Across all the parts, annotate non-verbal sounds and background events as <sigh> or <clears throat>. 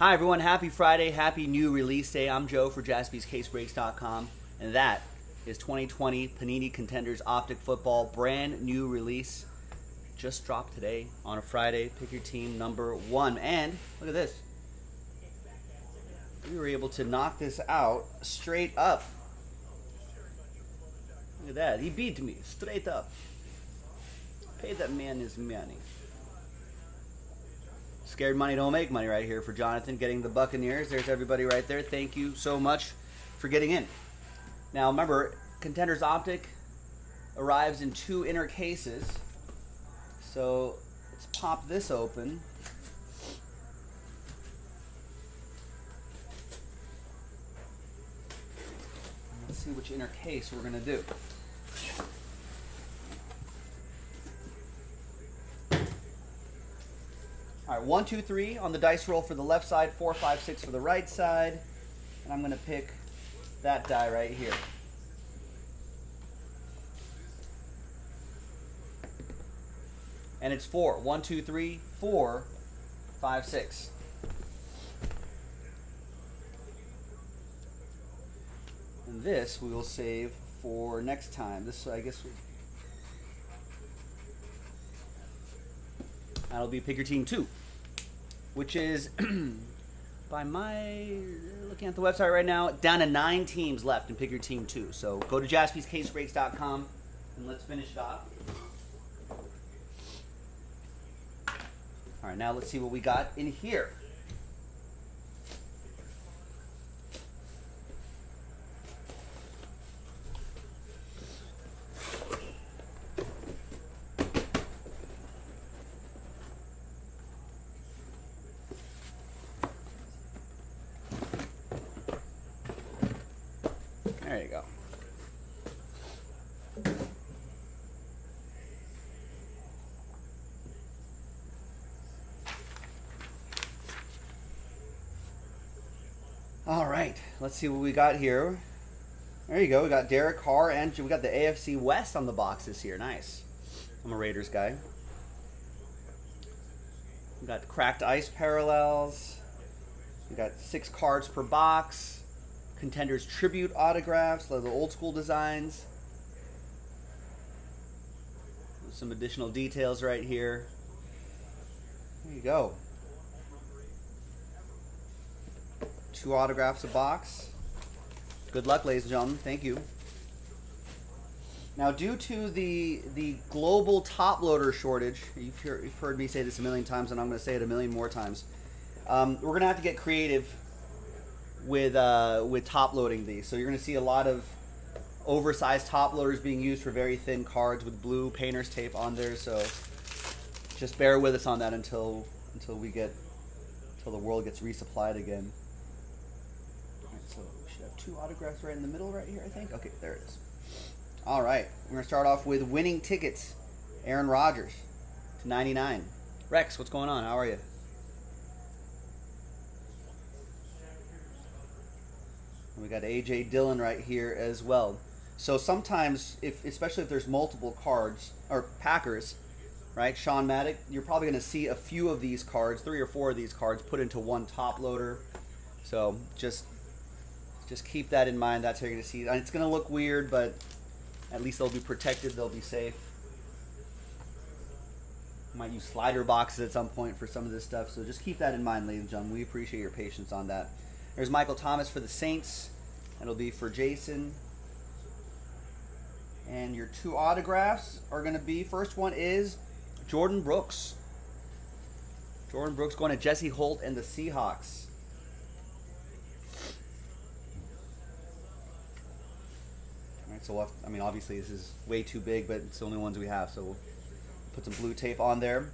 Hi, everyone. Happy Friday. Happy new release day. I'm Joe for jaspyscasebreaks.com, and that is 2020 Panini Contenders Optic Football brand new release. Just dropped today on a Friday. Pick your team number one. And look at this. We were able to knock this out straight up. Look at that. He beat me straight up. Pay that man his money. Scared money don't make money right here for Jonathan getting the Buccaneers. There's everybody right there. Thank you so much for getting in. Now remember, Contenders Optic arrives in two inner cases. So let's pop this open. Let's see which inner case we're going to do. All right, one, two, three on the dice roll for the left side, four, five, six for the right side. And I'm going to pick that die right here. And it's four. One, two, three, four, five, six. And this we will save for next time. This, I guess, that'll be pick your team two, which is <clears throat> by my looking at the website right now, down to nine teams left and pick your team two. So go to jaspyscasebreaks.com and let's finish it off. All right, now let's see what we got in here. There you go. All right, let's see what we got here. There you go. We got Derek Carr and we got the AFC West on the boxes here. Nice. I'm a Raiders guy. We got cracked ice parallels. We got six cards per box. Contenders tribute autographs, the old school designs. Some additional details right here. There you go. Two autographs a box. Good luck, ladies and gentlemen. Thank you. Now, due to the the global top loader shortage, you've, hear, you've heard me say this a million times, and I'm going to say it a million more times. Um, we're going to have to get creative with uh, with top loading these. So you're going to see a lot of oversized top loaders being used for very thin cards with blue painter's tape on there. So just bear with us on that until until we get until the world gets resupplied again. All right, so we should have two autographs right in the middle right here, I think. Okay, there it is. All right, we're going to start off with winning tickets. Aaron Rodgers to 99. Rex, what's going on? How are you? We got AJ Dillon right here as well. So sometimes, if especially if there's multiple cards or Packers, right? Sean Maddock, you're probably going to see a few of these cards, three or four of these cards, put into one top loader. So just just keep that in mind. That's how you're going to see. And it's going to look weird, but at least they'll be protected. They'll be safe. Might use slider boxes at some point for some of this stuff. So just keep that in mind, ladies and gentlemen. We appreciate your patience on that. There's Michael Thomas for the Saints. That'll be for Jason. And your two autographs are going to be first one is Jordan Brooks. Jordan Brooks going to Jesse Holt and the Seahawks. Right, so I mean, obviously this is way too big, but it's the only ones we have, so we'll put some blue tape on there.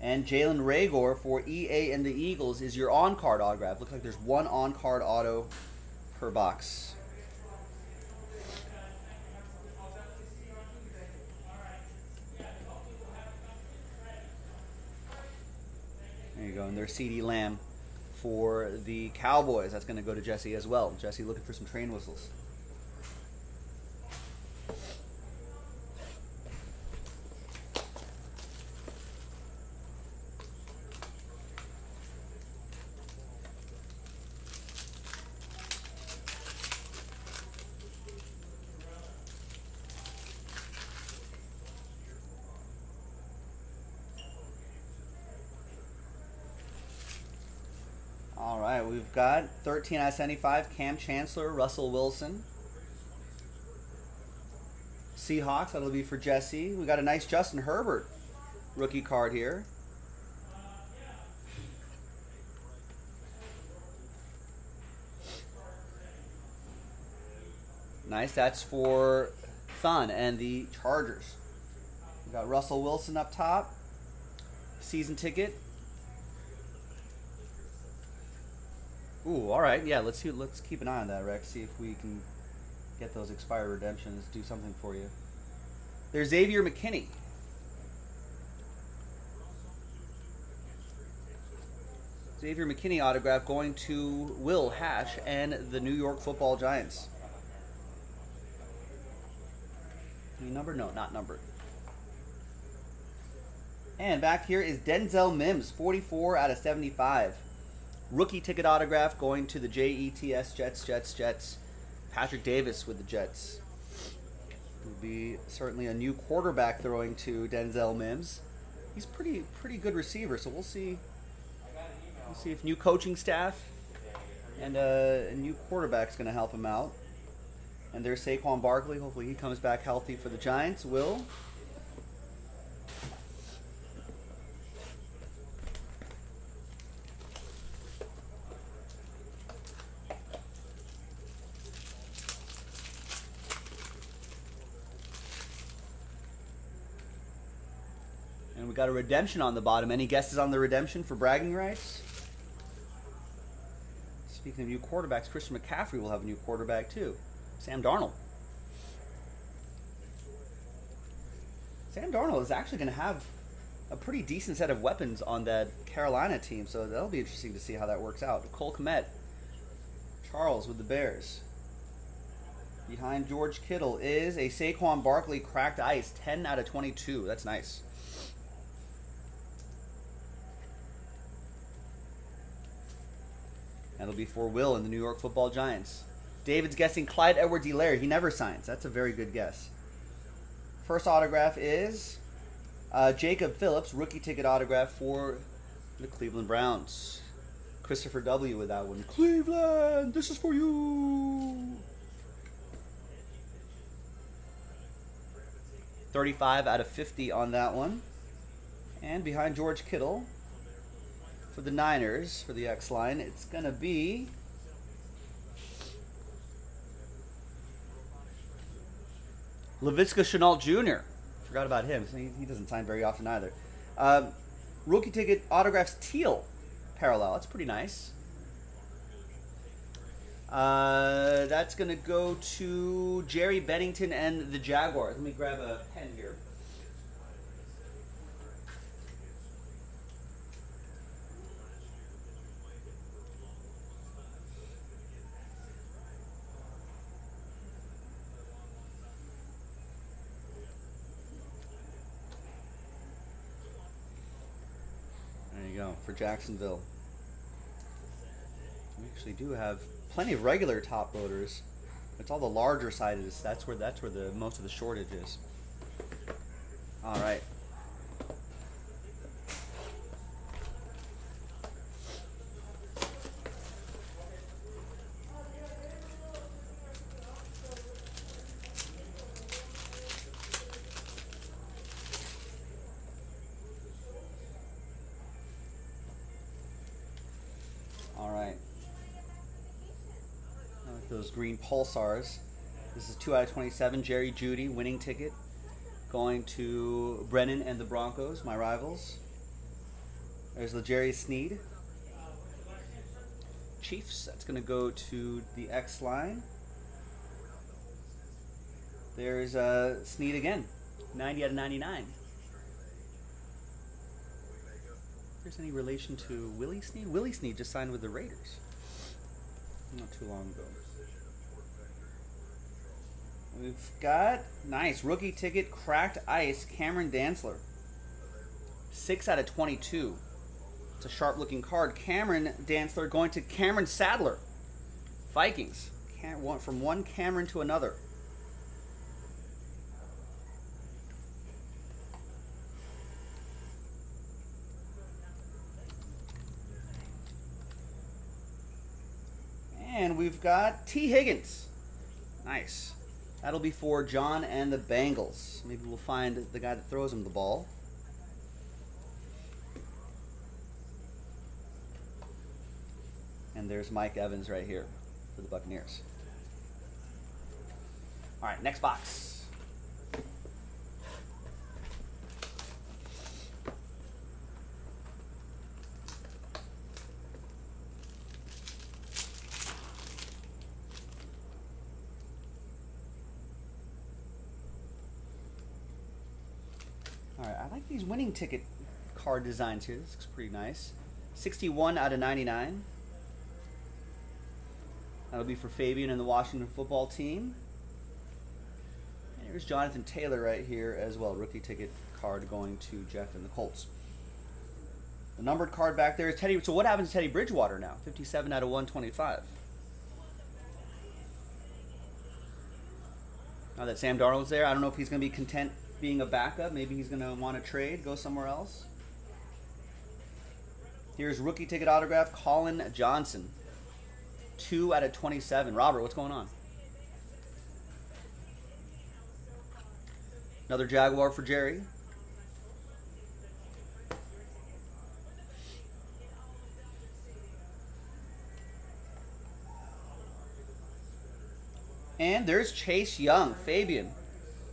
And Jalen Reagor for EA and the Eagles is your on-card autograph. Looks like there's one on-card auto per box. There you go. And there's CeeDee Lamb for the Cowboys. That's going to go to Jesse as well. Jesse looking for some train whistles. All right, we've got 13 out of 75, Kam Chancellor, Russell Wilson. Seahawks, that'll be for Jesse. We got a nice Justin Herbert rookie card here. Nice, that's for Thun and the Chargers. We got Russell Wilson up top. Season ticket. Ooh, all right. Yeah, let's see. Let's keep an eye on that, Rex. See if we can get those expired redemptions. Do something for you. There's Xavier McKinney. Xavier McKinney autograph going to Will Hash and the New York Football Giants. Number? No, not numbered. And back here is Denzel Mims, 44 out of 75. Rookie ticket autograph going to the JETS Jets, Jets, Jets. Patrick Davis with the Jets. Will be certainly a new quarterback throwing to Denzel Mims. He's pretty pretty good receiver, so we'll see. We'll see if new coaching staff and uh, a new quarterback's going to help him out. And there's Saquon Barkley. Hopefully he comes back healthy for the Giants. Will. We got a redemption on the bottom. Any guesses on the redemption for bragging rights? Speaking of new quarterbacks, Christian McCaffrey will have a new quarterback too. Sam Darnold. Sam Darnold is actually going to have a pretty decent set of weapons on that Carolina team, so that'll be interesting to see how that works out. Cole Kmet, Charles with the Bears. Behind George Kittle is a Saquon Barkley cracked ice, 10 out of 22. That's nice. That'll be for Will in the New York Football Giants. David's guessing Clyde Edwards Helaire. He never signs. That's a very good guess. First autograph is uh, Jacob Phillips, rookie ticket autograph for the Cleveland Browns. Christopher W. with that one. Cleveland, this is for you. 35 out of 50 on that one. And behind George Kittle, for the Niners, for the X line, it's going to be Laviska Shenault Jr. Forgot about him. He, he doesn't sign very often either. Um, rookie ticket autographs teal parallel. That's pretty nice. Uh, that's going to go to Jerry Bennington and the Jaguars. Let me grab a pen here. For Jacksonville. We actually do have plenty of regular top loaders. It's all the larger sizes. That's where that's where the most of the shortage is. All right. Those green pulsars. This is 2 out of 27. Jerry Jeudy, winning ticket. Going to Brennan and the Broncos, my rivals. There's L'Jarius Sneed. Chiefs, that's going to go to the X line. There's uh, Sneed again, 90 out of 99. If there's any relation to Willie Snead? Willie Snead just signed with the Raiders not too long ago. We've got nice rookie ticket, cracked ice, Cameron Dantzler. Six out of 22. It's a sharp looking card. Cameron Dantzler going to Cameron Sadler. Vikings. Can't want from one Cameron to another. And we've got Tee Higgins. Nice. That'll be for John and the Bengals. Maybe we'll find the guy that throws him the ball. And there's Mike Evans right here for the Buccaneers. All right, next box. Like these winning ticket card designs here. This looks pretty nice. 61 out of 99. That'll be for Fabian and the Washington football team. And here's Jonathan Taylor right here as well. Rookie ticket card going to Jeff and the Colts. The numbered card back there is Teddy. So what happens to Teddy Bridgewater now? 57 out of 125. Now that Sam Darnold's there, I don't know if he's going to be content being a backup. Maybe he's going to want to trade, go somewhere else. Here's rookie ticket autograph, Collin Johnson. 2 out of 27. Robert, what's going on? Another Jaguar for Jerry. And there's Chase Young, Fabian.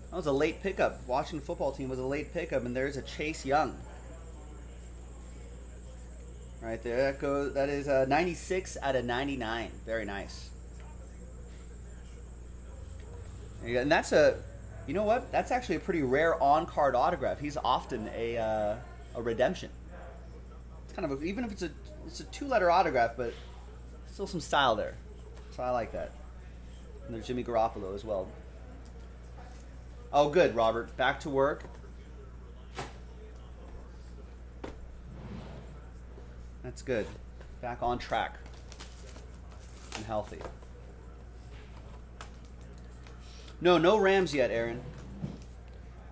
That was a late pickup. Washington football team was a late pickup, and there's a Chase Young. Right there, that goes. That is a 96 out of 99. Very nice. And that's a, you know what? That's actually a pretty rare on-card autograph. He's often a uh, a redemption. It's kind of a, even if it's a it's a two-letter autograph, but still some style there. So I like that. And there's Jimmy Garoppolo as well. Oh, good, Robert. Back to work. That's good. Back on track and healthy. No, no Rams yet, Aaron.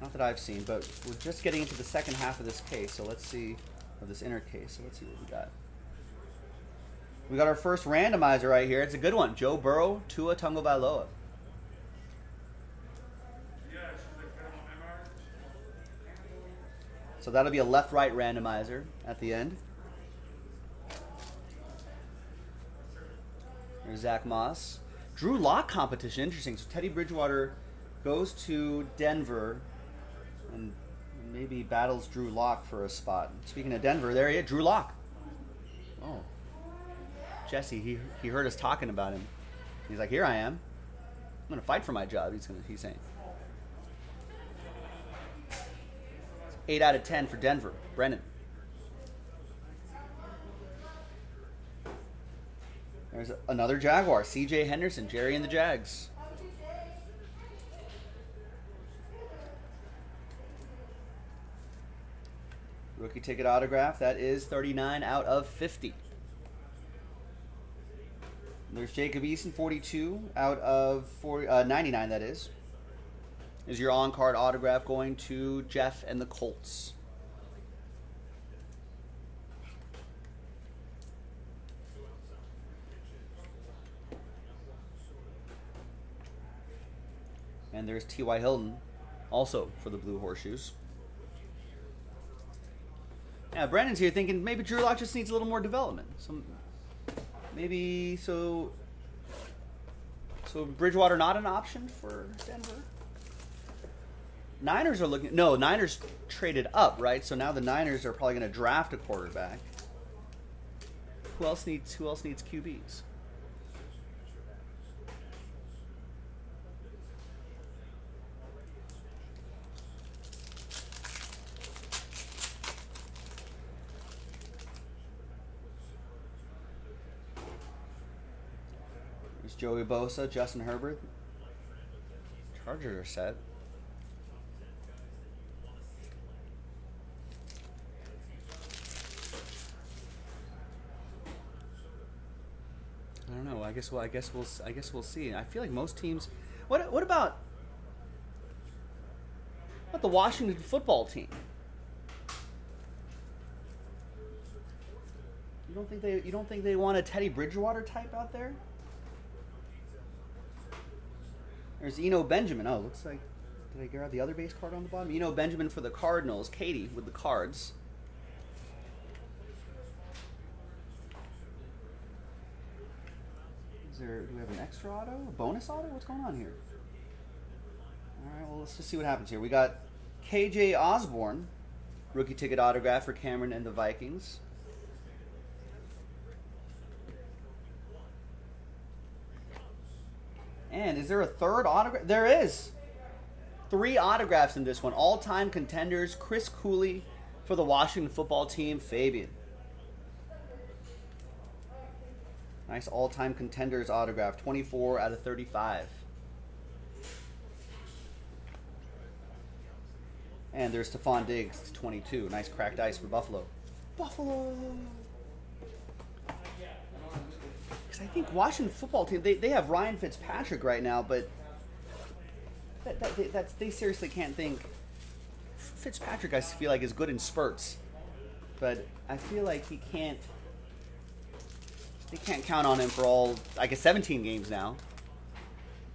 Not that I've seen, but we're just getting into the second half of this case, so let's see, of this inner case, so let's see what we got. We got our first randomizer right here. It's a good one. Joe Burrow, Tua Tagovailoa. So that'll be a left-right randomizer at the end. There's Zach Moss. Drew Lock competition, interesting. So Teddy Bridgewater goes to Denver and maybe battles Drew Lock for a spot. Speaking of Denver, there he is, Drew Lock. Oh. Jesse, he, he heard us talking about him. He's like, here I am. I'm going to fight for my job, he's, gonna, he's saying. 8 out of 10 for Denver. Brennan. There's another Jaguar. CJ Henderson, Jerry and the Jags. Rookie ticket autograph. That is 39 out of 50. There's Jacob Eason, 42 out of 40, uh, 99, that is is your on card autograph going to Jeff and the Colts. And there's T.Y. Hilton, also for the Blue Horseshoes. Yeah, Brandon's here thinking maybe Drew Lock just needs a little more development. So maybe so. So Bridgewater not an option for Denver. Niners are looking. No, Niners traded up, right? So now the Niners are probably going to draft a quarterback. Who else needs? Who else needs QBs? Joey Bosa, Justin Herbert. Chargers are set. I guess well, I guess we'll I guess we'll see. I feel like most teams. What what about what about the Washington football team? You don't think they you don't think they want a Teddy Bridgewater type out there? There's Eno Benjamin. Oh, looks like did I grab the other base card on the bottom? Eno Benjamin for the Cardinals. Katie with the cards. Extra auto? A bonus auto? What's going on here? All right. Well, let's just see what happens here. We got KJ Osborn, rookie ticket autograph for Cameron and the Vikings. And is there a third autograph? There is. Three autographs in this one. All time contenders Chris Cooley for the Washington football team, Fabian. Nice all time contenders autograph. 24 out of 35. And there's Stefon Diggs, 22. Nice cracked ice for Buffalo. Buffalo! Because I think Washington football team, they, they have Ryan Fitzpatrick right now, but that, that, they, that's, they seriously can't think. Fitzpatrick, I feel like, is good in spurts. But I feel like he can't. They can't count on him for all, I guess, 17 games now.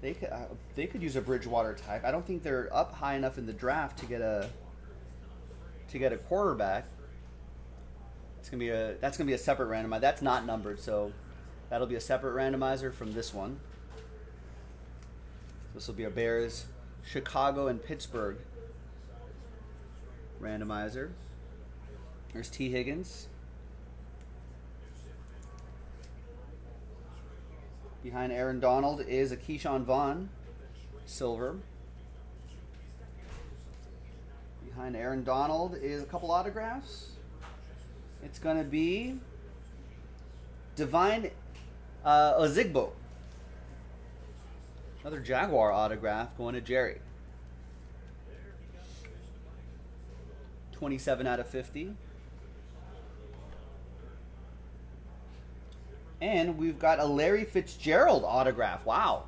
They could, uh, they could use a Bridgewater type. I don't think they're up high enough in the draft to get a to get a quarterback. It's gonna be a that's gonna be a separate randomizer. That's not numbered, so that'll be a separate randomizer from this one. This will be a Bears, Chicago, and Pittsburgh randomizer. There's Tee Higgins. Behind Aaron Donald is a Ke'Shawn Vaughn, silver. Behind Aaron Donald is a couple autographs. It's going to be Devine uh, Ozigbo. Another Jaguar autograph going to Jerry. 27 out of 50. And we've got a Larry Fitzgerald autograph. Wow.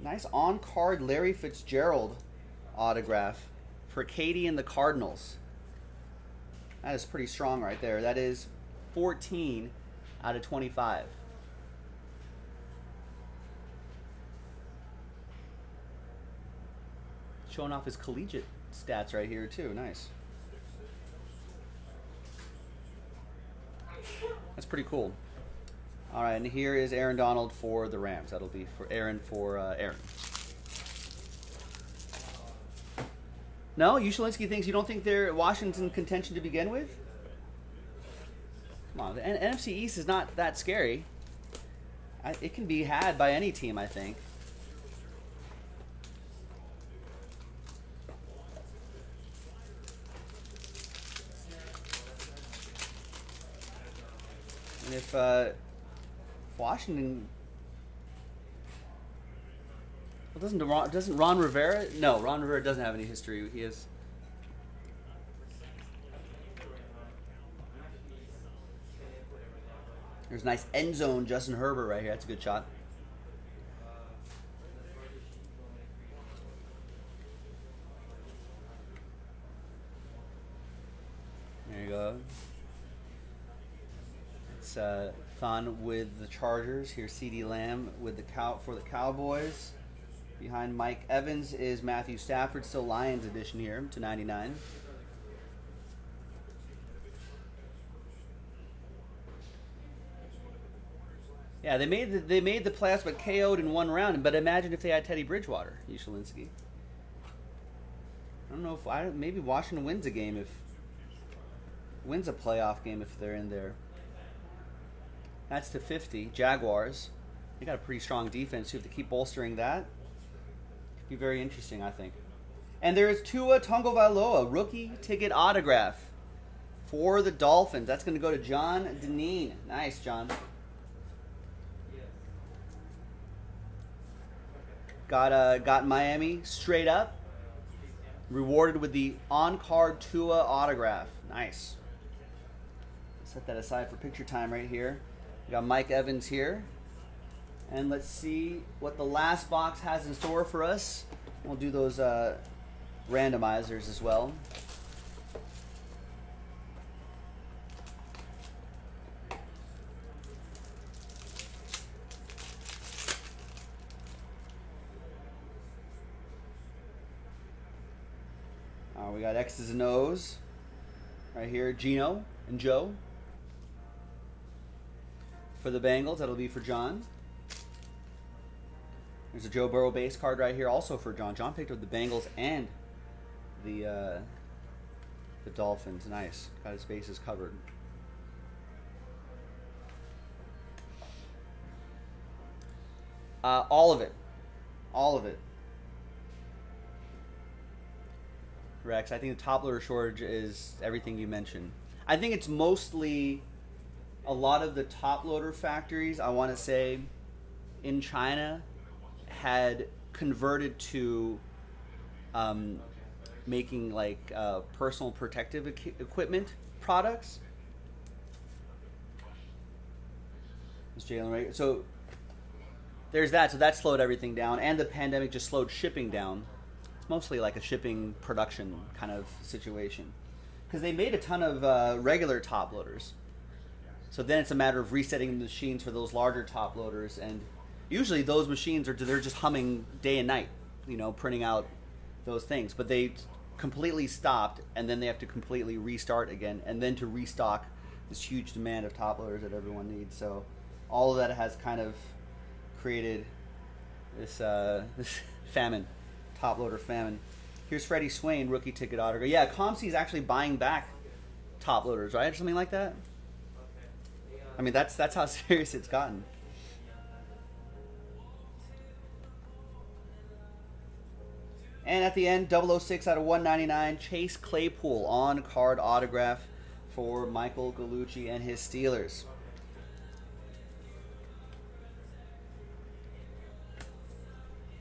Nice on card Larry Fitzgerald autograph for Katie and the Cardinals. That is pretty strong right there. That is 14 out of 25. Showing off his collegiate stats right here, too. Nice. That's pretty cool. All right, and here is Aaron Donald for the Rams. That'll be for Aaron for uh, Aaron. No, Ushalinski thinks you don't think they're Washington contention to begin with. Come on, the N- NFC East is not that scary. I, it can be had by any team, I think. And if, uh, if Washington well, doesn't Ron, doesn't Ron Rivera? No, Ron Rivera doesn't have any history. He is. There's a nice end zone Justin Herbert right here. That's a good shot. There you go. It's uh, fun with the Chargers. Here's CeeDee Lamb with the cow for the Cowboys. Behind Mike Evans is Matthew Stafford, still Lions edition here to 99. Yeah, they made the, they made the playoffs, but KO'd in one round. But imagine if they had Teddy Bridgewater, Ushalinsky. I don't know if I maybe Washington wins a game if wins a playoff game if they're in there. That's to 50. Jaguars. They got a pretty strong defense. You have to keep bolstering that. Could be very interesting, I think. And there's Tua Tagovailoa, rookie ticket autograph for the Dolphins. That's going to go to John Deneen. Nice, John. Got uh, got Miami straight up. Rewarded with the on-card Tua autograph. Nice. Set that aside for picture time right here. We got Mike Evans here. And let's see what the last box has in store for us. We'll do those uh, randomizers as well. Uh, we got X's and O's right here, Gino and Joe. For the Bengals, that'll be for John. There's a Joe Burrow base card right here, also for John. John picked up the Bengals and the uh, the Dolphins. Nice. Got his bases covered. Uh, all of it. All of it. Rex, I think the top loader shortage is everything you mentioned. I think it's mostly a lot of the top loader factories, I want to say, in China had converted to um, making like uh, personal protective equi- equipment products. It's Jalen right. So there's that. So that slowed everything down, and the pandemic just slowed shipping down. It's mostly like a shipping production kind of situation because they made a ton of uh, regular top loaders. So then it's a matter of resetting the machines for those larger top loaders, and usually those machines are they're just humming day and night, you know, printing out those things. But they completely stopped, and then they have to completely restart again, and then to restock this huge demand of top loaders that everyone needs. So all of that has kind of created this uh, <laughs> this famine, top loader famine. Here's Freddie Swain, rookie ticket autograph. Yeah, COMC is actually buying back top loaders, right? Or something like that. I mean, that's that's how <laughs> serious it's gotten. And at the end, 006 out of 199, Chase Claypool on card autograph for Michael Gallucci and his Steelers.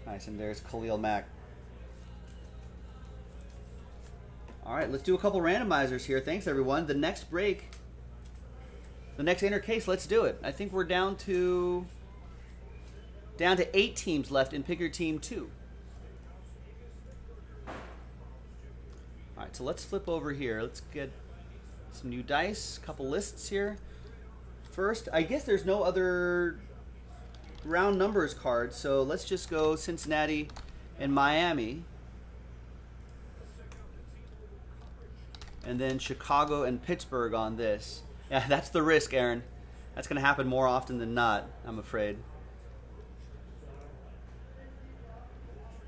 Nice, and there's Khalil Mack. All right, let's do a couple randomizers here. Thanks, everyone. The next break, the next inner case, let's do it. I think we're down to down to eight teams left in Pick Your Team 2. All right, so let's flip over here. Let's get some new dice, couple lists here. First, I guess there's no other round numbers cards, so let's just go Cincinnati and Miami. And then Chicago and Pittsburgh on this. <laughs> Yeah, that's the risk, Aaron. That's going to happen more often than not, I'm afraid.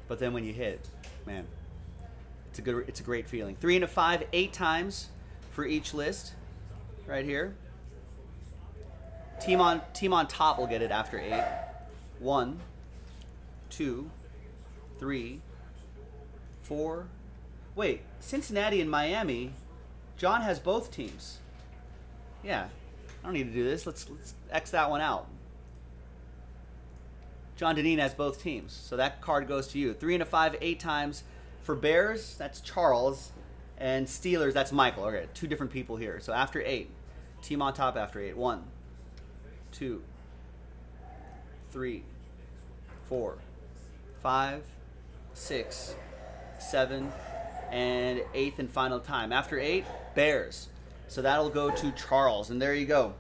But then when you hit, man, it's a good, it's a great feeling. Three and a five, eight times for each list, right here. Team on team on top will get it after eight. One, two, three, four. Wait, Cincinnati and Miami. John has both teams. Yeah, I don't need to do this. Let's let's X that one out. John Deneen has both teams, so that card goes to you. Three and a five, eight times. For Bears, that's Charles, and Steelers, that's Michael. Okay, two different people here. So after eight, team on top after eight. One, two, three, four, five, six, seven, and eighth and final time. After eight, Bears. So that'll go to Charles, and there you go.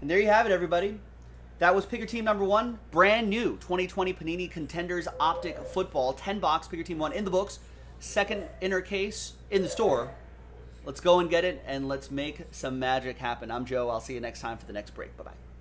And there you have it, everybody. That was Picker Team number one, brand new 2020 Panini Contenders Optic Football, 10 box Picker Team one in the books, second inner case in the store. Let's go and get it, and let's make some magic happen. I'm Joe. I'll see you next time for the next break. Bye bye.